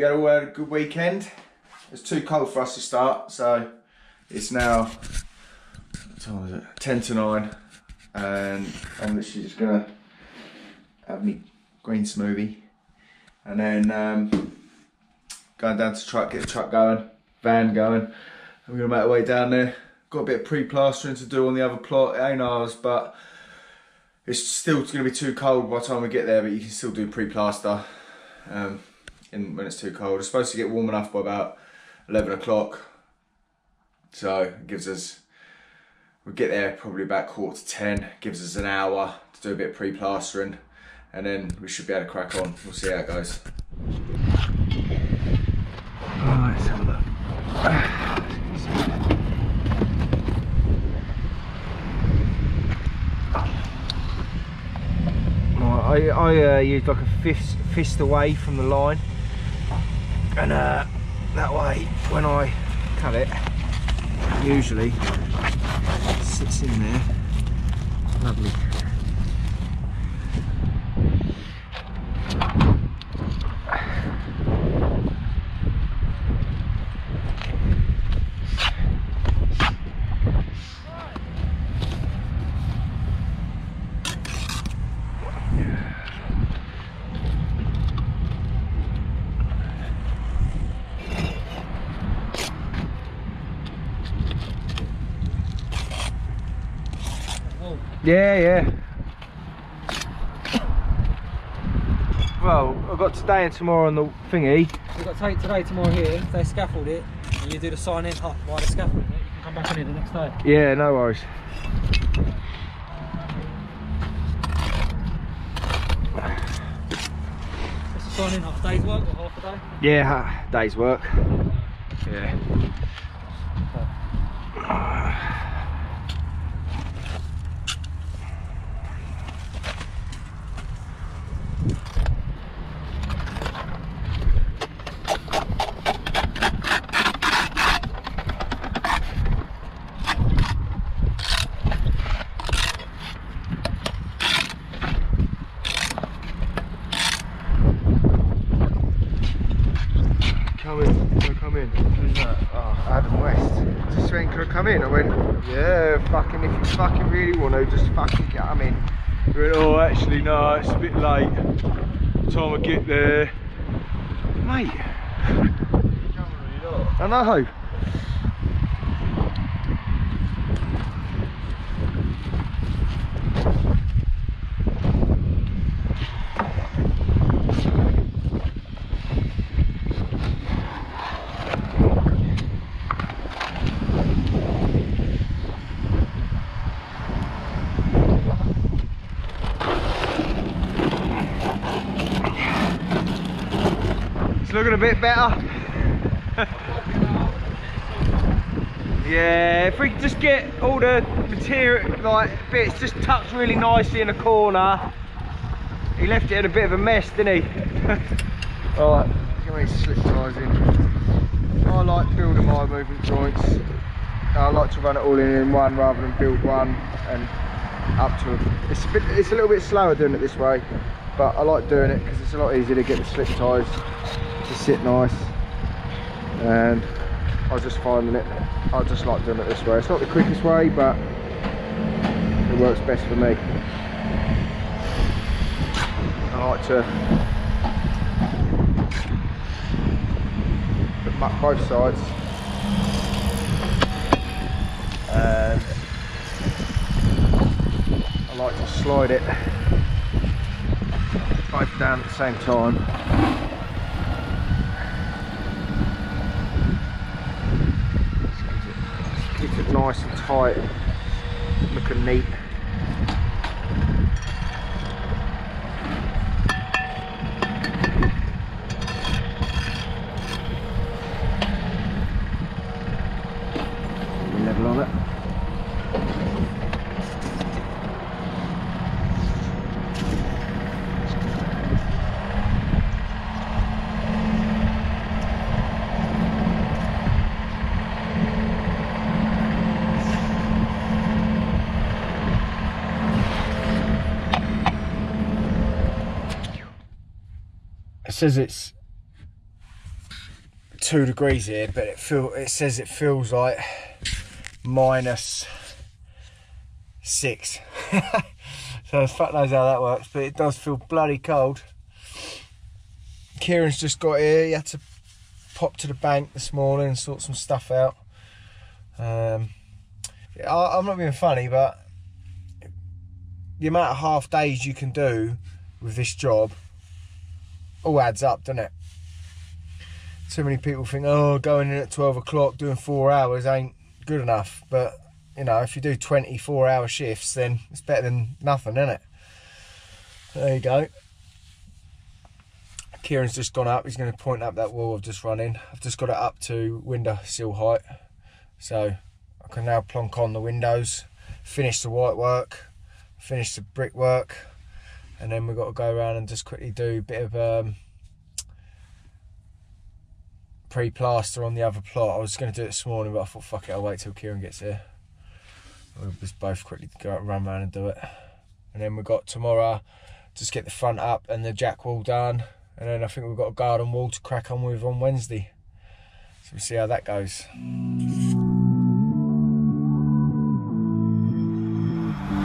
hope you all had a good weekend. It's too cold for us to start, so it's now what time is it? Ten to nine, and I'm literally just gonna have me green smoothie, and then um, going down to truck, get the truck going, van going. We're gonna make our way down there. Got a bit of pre-plastering to do on the other plot. It ain't ours, but it's still going to be too cold by the time we get there, but you can still do pre-plaster um, in, when it's too cold. It's supposed to get warm enough by about 11 o'clock. So it gives us, we get there probably about quarter to 10, gives us an hour to do a bit of pre-plastering and then we should be able to crack on. We'll see how it goes. Have a look. I, I uh, used like a fist, fist away from the line and uh, that way when I cut it usually it sits in there. Lovely Yeah, yeah. Well, I've got today and tomorrow on the thingy. We've got to take today, tomorrow here, they scaffold it, and you do the sign in up while they're scaffolding it, you can come back on here the next day. Yeah, no worries. What's the sign in up? Day's work or half a day? Yeah, day's work. Yeah. Come in, can I come in? Who's that? Oh, Adam West. Just saying, can I? I went, yeah, fucking, if you fucking really want to, just fucking get them in. He went, oh, actually, no, it's a bit late. Time I get there. Mate. I know. It's looking a bit better. yeah, if we just get all the material, like bits just tucked really nicely in a corner. He left it in a bit of a mess, didn't he? Alright, get me slip ties in. I like building my movement joints. I like to run it all in in one rather than build one and up to it's a bit it's a little bit slower doing it this way but I like doing it because it's a lot easier to get the slip ties to sit nice and I just finding it I just like doing it this way. It's not the quickest way but it works best for me. I like to put both sides. And I like to slide it both down at the same time keep it tight, looking neat. Level on it. Says it's two degrees here, but it feel it says it feels like minus six. so fuck knows how that works, but it does feel bloody cold. Kieran's just got here. He had to pop to the bank this morning and sort some stuff out. Um, I, I'm not being funny, but the amount of half days you can do with this job all adds up, doesn't it? Too many people think, oh, going in at 12 o'clock doing four hours ain't good enough. But, you know, if you do 24 hour shifts, then it's better than nothing, isn't it? There you go. Kieran's just gone up. He's going to point up that wall I've just run in. I've just got it up to window sill height. So I can now plonk on the windows, finish the white work, finish the brickwork, and then we've got to go around and just quickly do a bit of um, pre-plaster on the other plot. I was going to do it this morning, but I thought, fuck it, I'll wait till Kieran gets here. We'll just both quickly go out, run around and do it. And then we've got tomorrow, just get the front up and the jack wall done. And then I think we've got a garden wall to crack on with on Wednesday. So we'll see how that goes.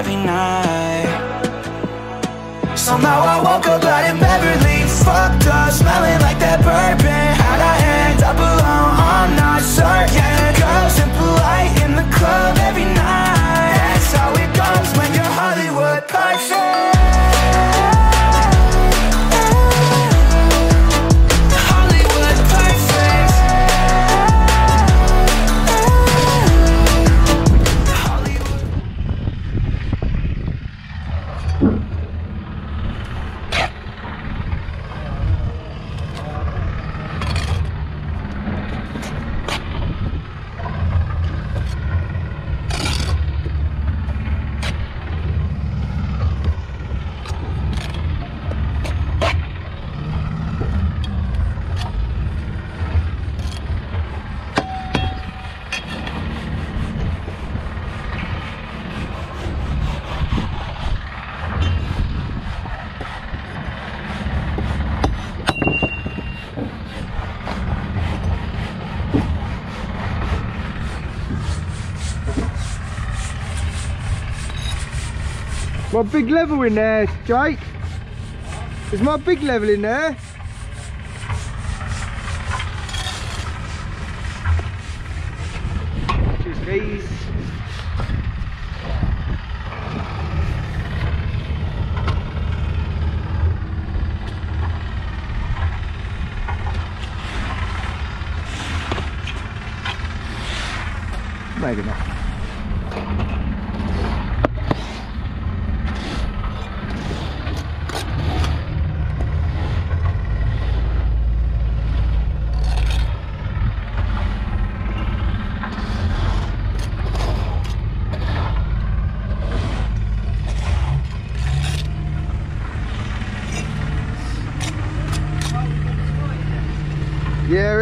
Every night. Somehow I woke up out in Beverly, fucked up, smelling like that bourbon. How'd I end up alone? I'm not certain. Girls impolite in the club every big level in there, Jake. Is my big level in there? Cheers, guys. Maybe not.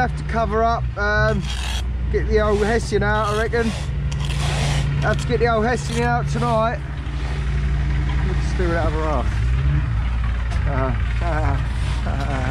gonna have to cover up, um, get the old Hessian out, I reckon. Have to get the old Hessian out tonight. Just do that other half. Uh, I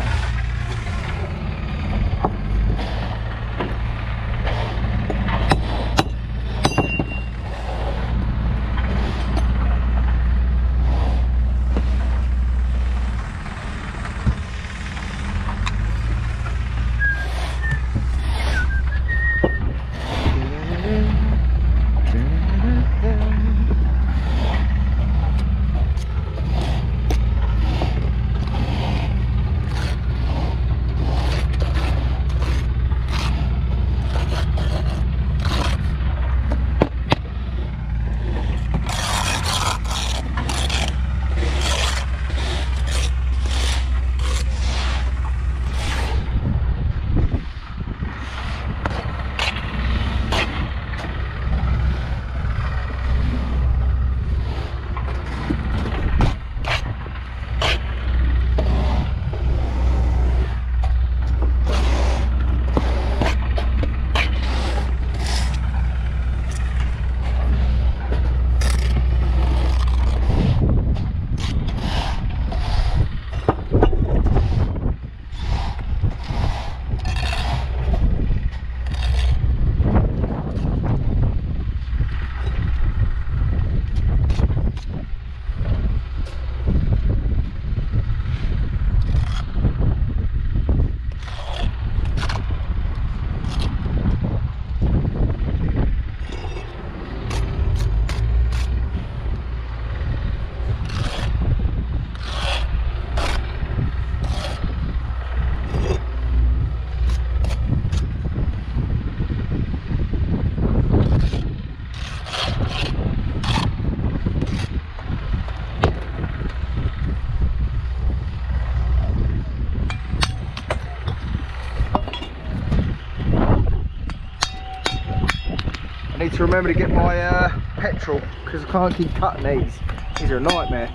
to remember to get my uh, petrol because I can't keep cutting these. These are a nightmare.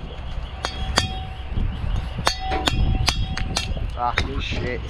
Fucking shit.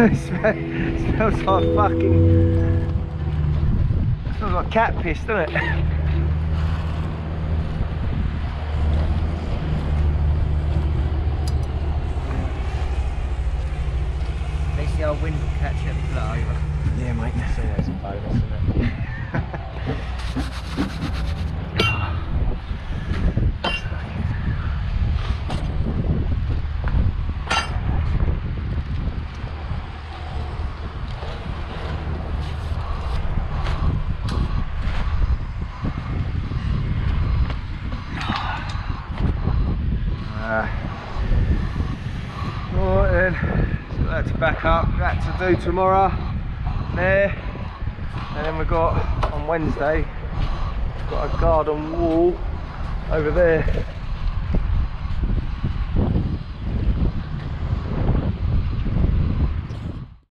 Smells like smells like fucking. Smells like cat piss, doesn't it? At least the old wind will catch it and pull it over. Yeah, mate. So that's a bonus, isn't it? Uh, Alright then, so that's back up, that to do tomorrow, there, and then we've got on Wednesday, got a garden wall over there